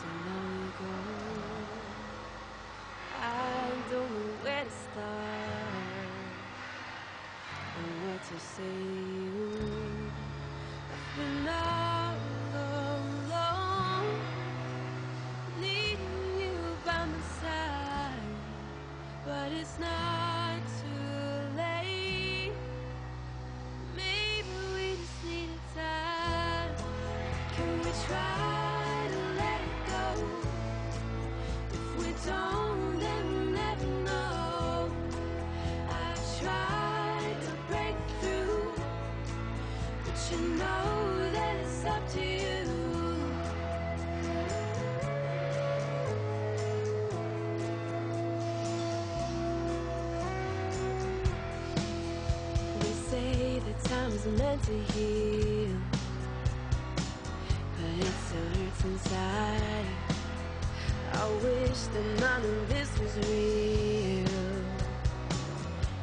so now you go. I don't know where to start or what to say. I've been lost. meant to heal. But it still hurts inside. I wish that none of this was real.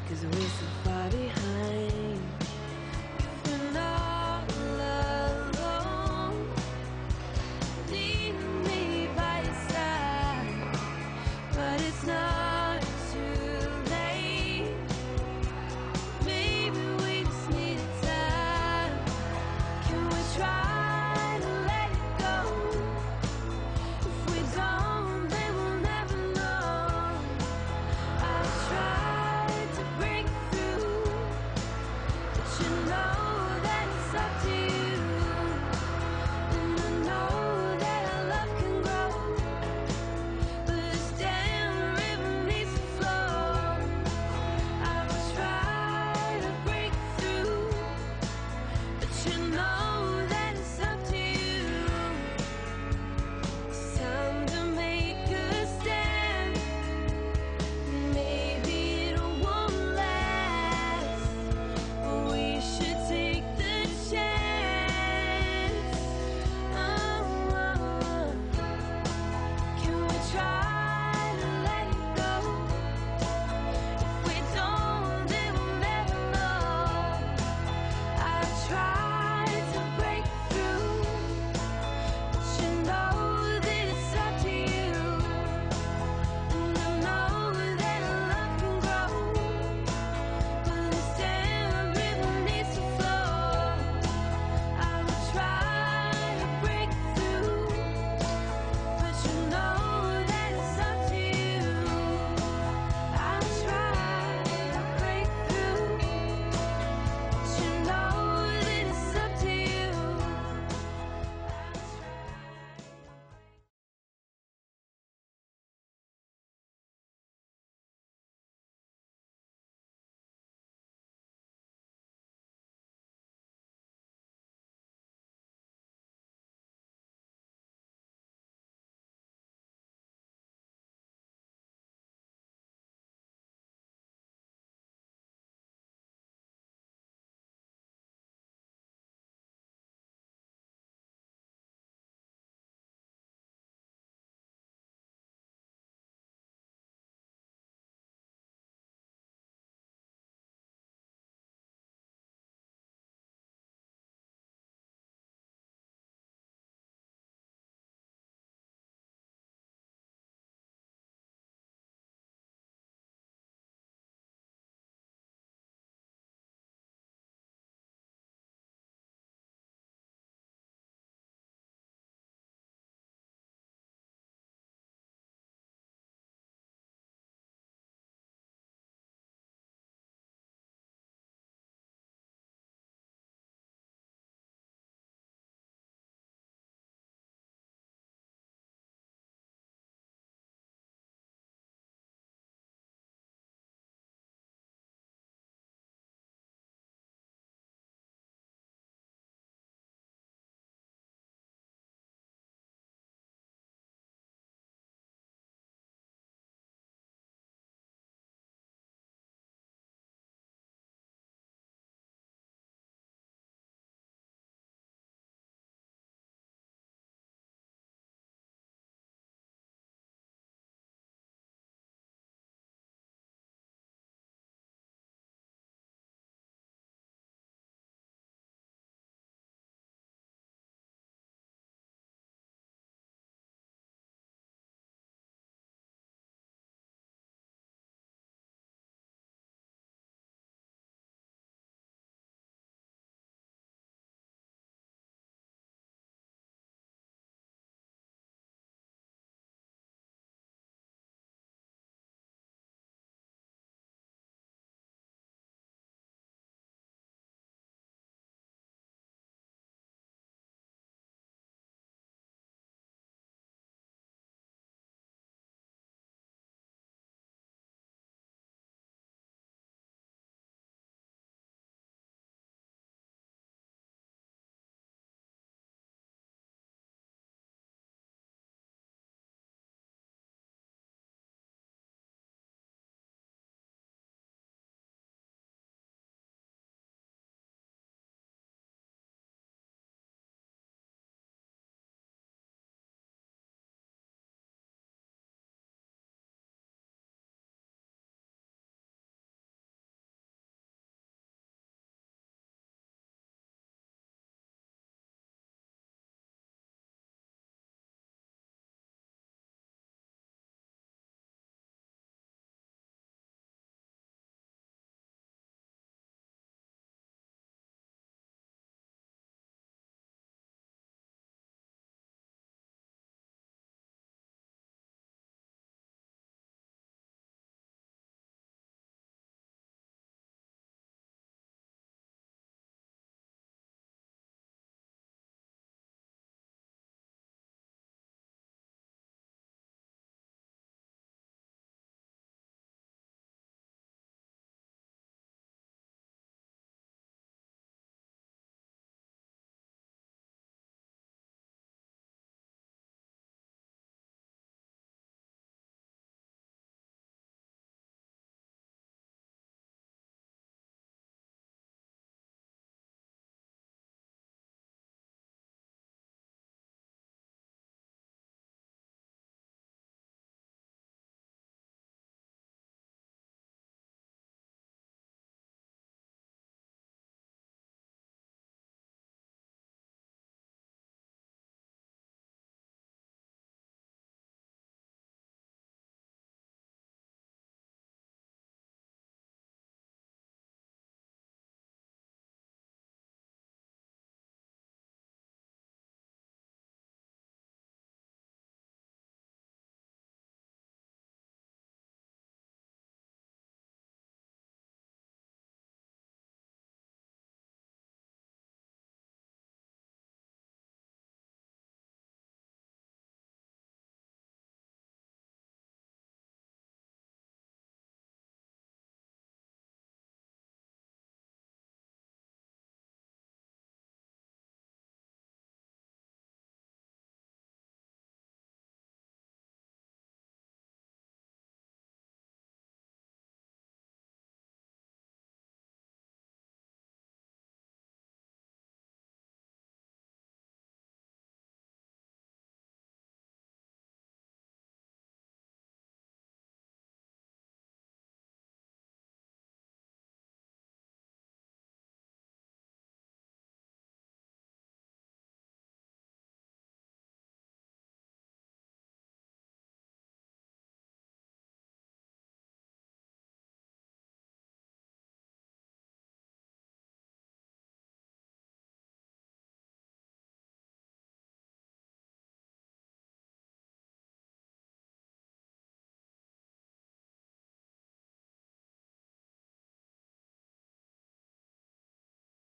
Cause we're so far behind.